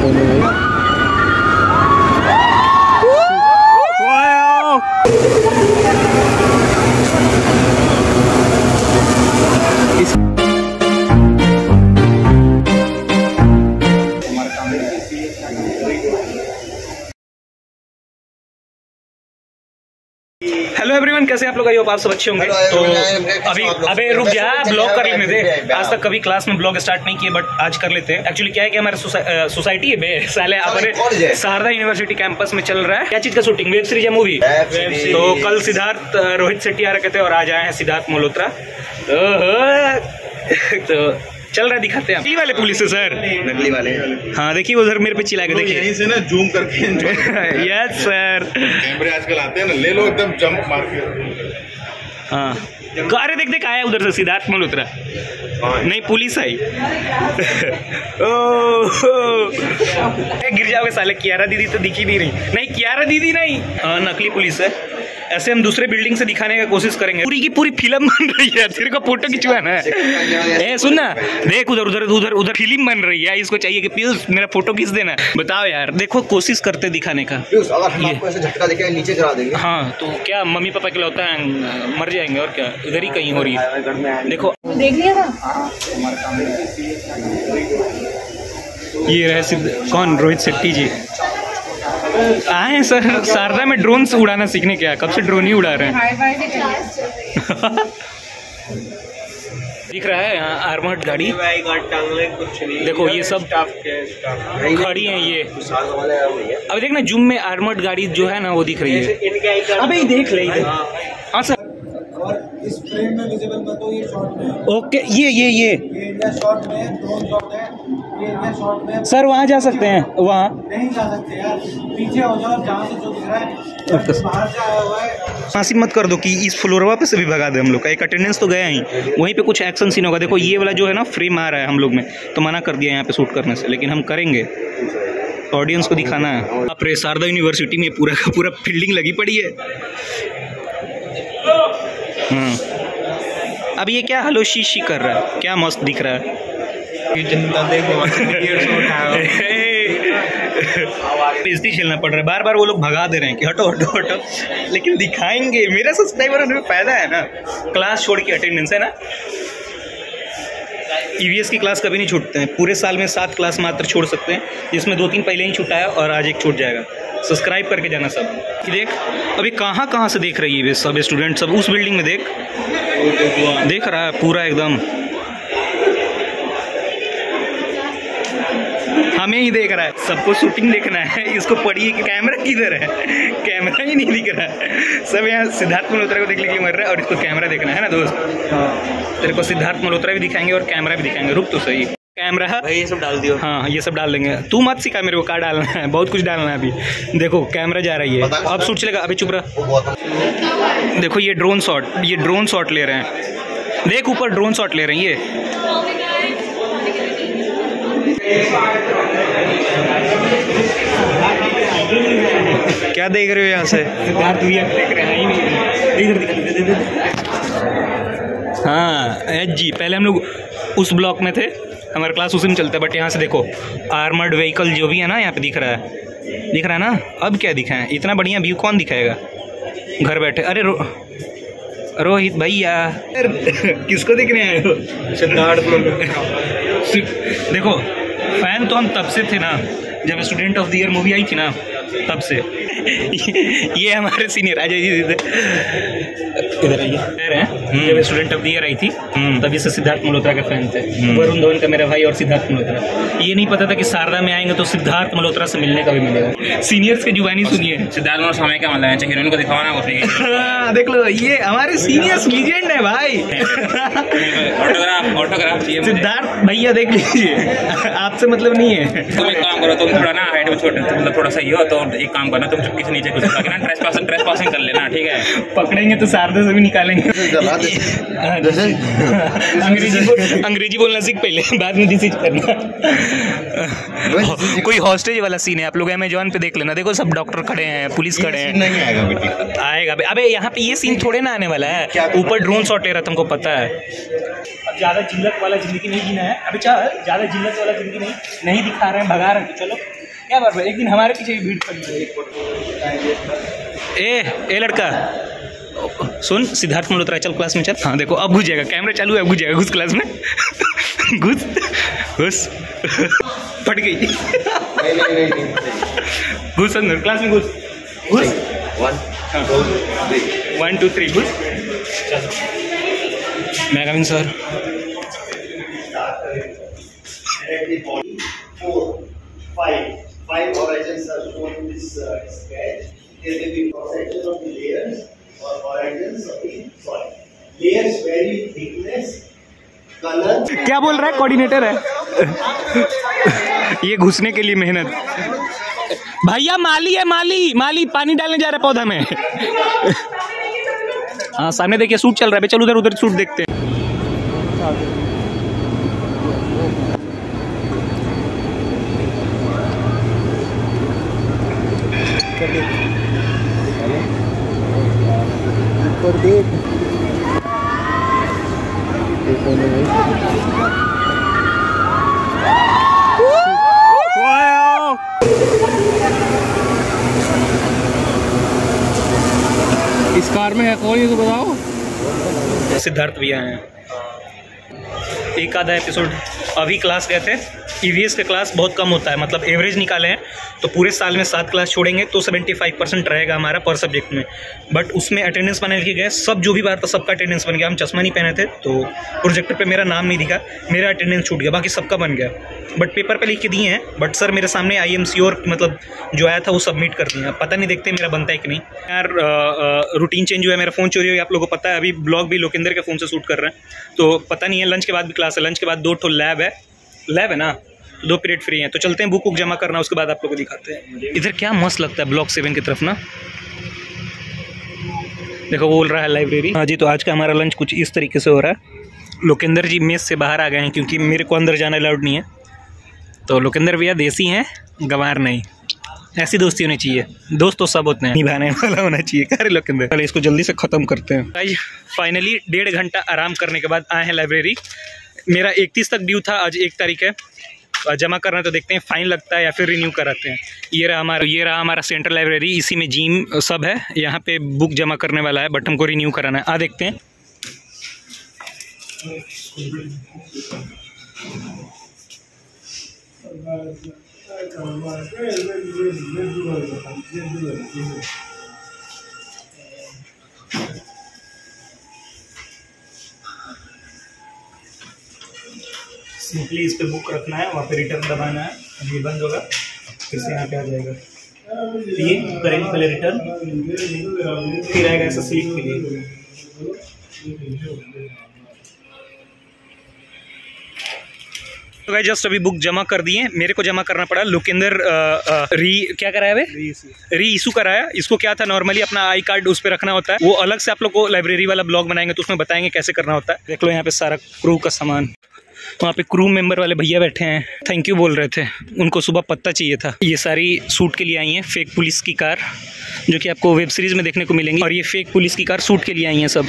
phụ nữ hello everyone कैसे आप लोग? आई होप आप सब अच्छे होंगे। तो अभी अबे रुक जा ब्लॉग कर लेने दे आज तक कभी क्लास में ब्लॉग स्टार्ट नहीं किए बट आज कर लेते हैं। एक्चुअली क्या है कि हमारे सोसाइटी है बे साले है। शारदा यूनिवर्सिटी कैंपस में चल रहा है। क्या चीज़ का शूटिंग वेब सीरीज़ या मूवी तो कल सिद्धार्थ रोहित शेट्टी आ रखे थे और आज आए हैं सिद्धार्थ मल्होत्रा। तो चल रहा है दिखाते हैं नकली वाले पुलिस है सर। नकली वाले। हाँ देखिए उधर मेरे पे चिल्ला के देखिए। यहीं से ना जूम करके यस सर कैमरे आजकल आते हैं ना ले लो एकदम जंप मार के। हाँ। अरे देख देख आया उधर से सिद्धार्थ मल्होत्रा नहीं पुलिस आई। ओह, ए, गिर जाओगे साले कियारा दीदी तो दिखी नहीं रही। नहीं कियारा दीदी नहीं। हाँ नकली पुलिस है। ऐसे हम दूसरे बिल्डिंग से दिखाने का कोशिश करेंगे। पूरी की पूरी फ़िल्म बन रही है तेरे को फ़ोटो खिंचवाना है। ए सुन ना देख उधर उधर उधर उधर फ़िल्म बन रही है इसको चाहिए कि पीयूष मेरा फ़ोटो खींच देना। बताओ यार देखो कोशिश करते दिखाने का। पीयूष, अगर हम ये। आपको ऐसे झटका देके नीचे गिरा देंगे। हाँ तो क्या मम्मी पापा के लौता है मर जाएँगे और क्या? इधर ही कहीं हो रही है। देखो। देख लिया था? ये रहे सिद्ध कौन? रोहित शेट्टी जी। आए सर। शारदा में ड्रोन से उड़ाना सीखने क्या कब से ड्रोन ही उड़ा रहे हैं? दिख रहा है यहाँ आर्मर्ड गाड़ी? देखो ये सब खड़ी है ये। अब देखना जूम में आर्मर्ड गाड़ी जो है ना वो दिख रही है। अबे देख ले इधर। हाँ। इस फ्रेम में विजिबल बताओ ये शॉट में ओके ये ये ये। ये एरिया शॉट में ड्रोन शॉट है ये एरिया शॉट में सर वहाँ जा सकते हैं वहाँ। नहीं जा सकते यार पीछे हो जाओ जहाँ से जो दिख रहा है बाहर से आया हुआ है। फांसी मत कर दो कि इस फ्लोरवा पे से भी भगा दे हम लोग का। एक अटेंडेंस तो गया ही। वहीं पे कुछ एक्शन सीन होगा। देखो ये वाला जो है ना फ्रेम आ रहा है हम लोग में तो मना कर दिया यहाँ पे शूट करने से। लेकिन हम करेंगे। ऑडियंस को दिखाना है। आप शारदा यूनिवर्सिटी में पूरा का पूरा फील्डिंग लगी पड़ी है। अब ये क्या हलो शी शी कर रहा है? क्या मस्त दिख रहा है? बेइज्जती झेलना पड़ रहा है। बार बार वो लोग भगा दे रहे हैं कि हटो हटो हटो। लेकिन दिखाएँगे। मेरा सब्सक्राइबर होने में फ़ायदा है ना। क्लास छोड़ के अटेंडेंस है ना। ईवीएस की क्लास कभी नहीं छूटते हैं। पूरे साल में सात क्लास मात्र छोड़ सकते हैं। जिसमें दो तीन पहले ही छूटा है और आज एक छूट जाएगा। सब्सक्राइब करके जाना सब। कि देख अभी कहाँ कहाँ से देख रही है सब स्टूडेंट सब उस बिल्डिंग में देख। देख रहा है पूरा एकदम। हमें ही देख रहा है। सबको शूटिंग देखना है इसको पढ़िए कि कैमरा किधर है। कैमरा ही नहीं दिख रहा है। सब यहाँ सिद्धार्थ मल्होत्रा को देखने के लिए मर रहा है और इसको कैमरा देखना है ना दोस्त? तेरे को सिद्धार्थ मल्होत्रा भी दिखाएँगे और कैमरा भी दिखाएँगे। रुक तो सही। कैमरा भाई ये सब डाल दियो। हाँ ये सब डाल देंगे। तू मत सिखा मेरे को क्या डालना है? बहुत कुछ डालना है अभी। देखो कैमरा जा रही है। अब शूट चलेगा। अभी चुप रहा। देखो ये ड्रोन शॉट ये ड्रोन शॉट ले रहे हैं। देख ऊपर ड्रोन शॉट ले रहे हैं ये। क्या देख रहे हो यहाँ से? हैं ही। हाँ एच जी पहले हम लोग उस ब्लॉक में थे। हमारा क्लास उसी में चलता है बट यहाँ से देखो आर्मर्ड व्हीकल जो भी है ना यहाँ पे दिख रहा है। दिख रहा है ना? अब क्या दिखा है? इतना बढ़िया व्यू कौन दिखाएगा? घर बैठे अरे रो रोहित भैया। किसको दिख रहे हैं? सिद्धार्थ देखो फ़ैन तो हम तब से थे ना जब student of the year movie आई थी ना। तब से। ये हमारे सीनियर अजय जी इधर इधर आइए। कह रहे हैं जब स्टूडेंट ऑफ़ ईयर आई थी तभी से सिद्धार्थ मल्होत्रा के फ़ैन थे। वरुण धवन का मेरा भाई और सिद्धार्थ मल्होत्रा। ये नहीं पता था कि शारदा में आएँगे तो सिद्धार्थ मल्होत्रा से मिलने का भी मिलेगा। सीनियर्स की जुबानी सुनिए। सिद्धार्थ मल्होत्रा समय क्या मतलब है? हीरोइन को दिखावा ना कुछ हाँ, देख लो ये हमारे सीनियर्स लीजेंड है भाई। ऑटोग्राफ ऑटोग्राफ चाहिए सिद्धार्थ भैया देख लीजिए। आपसे मतलब नहीं है। तुम एक काम करो तुम थोड़ा ना हाइट में छोटे मतलब थोड़ा सही हो तो एक काम करना तुम चुपके से नीचे कुछ ना ट्रेस पासिंग ट्रेस पासिंग कर लेना ठीक है? पकड़ेंगे तो शारदा से भी निकालेंगे। हाँ, अंग्रेज़ी बोल अंग्रेज़ी बोलना सीख पहले बाद में डिसीज करना। कोई हॉस्टेज वाला सीन है आप लोग अमेजोन पे देख लेना। देखो सब डॉक्टर खड़े हैं पुलिस खड़े हैं। नहीं आएगा बेटी। आएगा बे। अबे यहाँ पे ये सीन थोड़े ना आने वाला है। ऊपर ड्रोन शॉट ले रहा तुमको पता है। अब ज़्यादा जिल्लत वाला ज़िंदगी नहीं जीना है। अभी चल ज़्यादा जिल्लत वाला ज़िंदगी नहीं नहीं दिखा रहे हैं भगा रहे हैं तो चलो। क्या एक दिन हमारे पीछे भी भीड़ पड़ी ए ए लड़का। सुन सिद्धार्थ मल्होत्रा चल क्लास में चल। हाँ देखो अब घुस जाएगा कैमरा चालू है अब घुस जाएगा घुस क्लास में। घुस। घुस। फट गई। घुस अंदर क्लास में घुस। घुस। वन टू थ्री घुस। मैं coming sir. Five. Five horizons are shown in this uh, sketch. There may be cross section of the layers or horizons of the soil. Layers vary in thickness, क्या बोल रहा है coordinator है ये घुसने के लिए मेहनत भैया माली है माली माली पानी डालने जा रहा है पौधा में हाँ सामने देखिए सूट चल रहा है चल उधर उधर सूट देखते हैं इस कार में है कौन, ये तो बताओ। सिद्धार्थ भैया हैं। एक आधा एपिसोड अभी क्लास गए थे। ईवीएस का क्लास बहुत कम होता है मतलब एवरेज निकाले हैं तो पूरे साल में सात क्लास छोड़ेंगे तो 75 परसेंट रहेगा हमारा पर सब्जेक्ट में। बट उसमें अटेंडेंस बना लिखे गए सब जो भी बार था सबका अटेंडेंस बन गया। हम चश्मा नहीं पहने थे तो प्रोजेक्टर पर मेरा नाम नहीं दिखा, मेरा अटेंडेंस छूट गया, बाकी सबका बन गया। बट पेपर पर लिख के दिए हैं बट सर मेरे सामने आई और मतलब जो आया था वो सबमिट कर दिया पता नहीं देखते मेरा बनता है कि नहीं। यार रूटीन चेंज हुआ है, मेरा फ़ोन चोरी हो गया। आप लोगों को पता है, अभी ब्लॉग भी लोकेंद्र के फ़ोन से शूट कर रहे हैं। तो पता नहीं है लंच के बाद भी क्लास है लंच के बाद दो ठो लैब है। लैब है ना? दो पीरियड फ्री हैं तो चलते हैं, बुक बुक जमा करना, उसके बाद आप लोग को दिखाते हैं। इधर क्या मस्त लगता है ब्लॉक सेवन की तरफ़ ना? देखो बोल रहा है लाइब्रेरी हाँ जी तो आज का हमारा लंच कुछ इस तरीके से हो रहा है। लोकेंद्र जी मेस से बाहर आ गए हैं, क्योंकि मेरे को अंदर जाना अलाउड नहीं है। तो लोकेंद्र भैया देसी हैं, गंवार नहीं। ऐसी दोस्ती होनी चाहिए। दोस्त तो सब होते हैं। निभाने वाला होना चाहिए। रे लोकेंद्र, पहले इसको जल्दी से ख़त्म करते हैं। आज फाइनली डेढ़ घंटा आराम करने के बाद आए हैं लाइब्रेरी मेरा इकतीस तक ड्यू था, आज एक तारीख है। जमा करना तो देखते हैं फाइन लगता है या फिर रिन्यू कराते हैं। ये रहा हमारा, ये रहा हमारा सेंट्रल लाइब्रेरी इसी में जिम सब है, यहाँ पे बुक जमा करने वाला है बट हमको रिन्यू कराना है। आ, देखते हैं। सिंपली इस पे बुक रखना है वहाँ पे रिटर्न दबाना है। अब ये बंद होगा फिर से यहाँ पे आ जाएगा। तो ये करेंगे पहले रिटर्न फिर आएगा ऐसा स्लिप के लिए। तो भाई जस्ट अभी बुक जमा कर दिए मेरे को जमा करना पड़ा। लोकेंद्र री क्या कराया भाई री इशू। कराया। इसको क्या था नॉर्मली अपना आई कार्ड उस पर रखना होता है। वो अलग से आप लोग को लाइब्रेरी वाला ब्लॉग बनाएँगे तो उसमें बताएँगे कैसे करना होता है। देख लो यहाँ पे सारा क्रू का सामान। वहाँ पे क्रू मेंबर वाले भैया बैठे हैं। थैंक यू बोल रहे थे। उनको सुबह पत्ता चाहिए था। ये सारी सूट के लिए आई हैं। फेक पुलिस की कार, जो कि आपको वेब सीरीज़ में देखने को मिलेंगी। और ये फेक पुलिस की कार सूट के लिए आई हैं सब।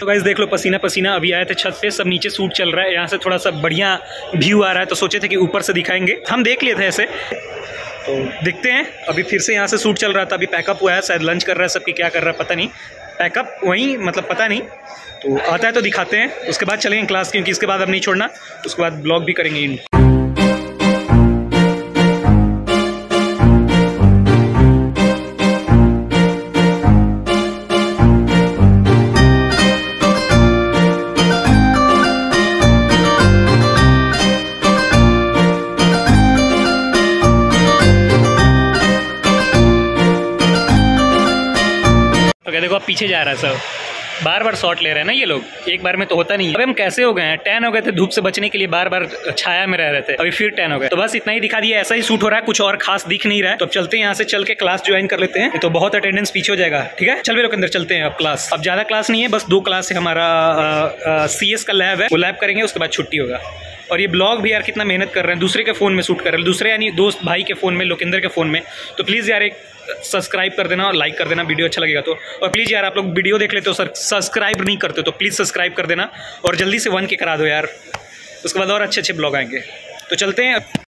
तो गाइस देख लो, पसीना पसीना। अभी आए थे छत पे, सब नीचे सूट चल रहा है। यहाँ से थोड़ा सा बढ़िया व्यू आ रहा है। तो सोचे थे कि ऊपर से दिखाएँगे। हम देख लिए थे ऐसे। तो देखते हैं। अभी फिर से यहाँ से सूट चल रहा था। अभी पैकअप हुआ है। शायद लंच कर रहा है सबकी। क्या कर रहा है पता नहीं। पैकअप वहीं मतलब पता नहीं। तो आता है तो दिखाते हैं। उसके बाद चलेंगे क्लास क्योंकि इसके बाद अब नहीं छोड़ना। उसके बाद ब्लॉग भी करेंगे। पीछे जा रहा है सब। बार बार शॉट ले रहे हैं ना ये लोग। एक बार में तो होता नहीं। है हम कैसे हो गए हैं? टैन हो गए थे धूप से बचने के लिए बार बार छाया में रह रहे थे। अभी फिर टैन हो गए। तो बस इतना ही दिखा दिया, ऐसा ही शूट हो रहा है, कुछ और खास दिख नहीं रहा है। तो अब चलते हैं यहाँ से, चल के क्लास ज्वाइन कर लेते हैं। तो बहुत अटेंडेंस पीछे हो जाएगा। ठीक है? चल लोग, अंदर चलते हैं अब क्लास अब ज़्यादा क्लास नहीं है, बस दो क्लास है हमारा सी एस का लैब है। वो लैब करेंगे, उसके बाद छुट्टी होगा। और ये ब्लॉग भी यार कितना मेहनत कर रहे हैं। दूसरे के फ़ोन में शूट कर रहे हैं। दूसरे यानी दोस्त भाई के फ़ोन में, लोकेंद्र के फ़ोन में। तो प्लीज़ यार एक सब्सक्राइब कर देना और लाइक कर देना वीडियो अच्छा लगेगा तो। और प्लीज़ यार आप लोग वीडियो देख लेते हो, सर सब्सक्राइब नहीं करते तो प्लीज़ सब्सक्राइब कर देना। और जल्दी से वन के करा दो यार। उसके बाद और अच्छे अच्छे ब्लॉग आएँगे। तो चलते हैं।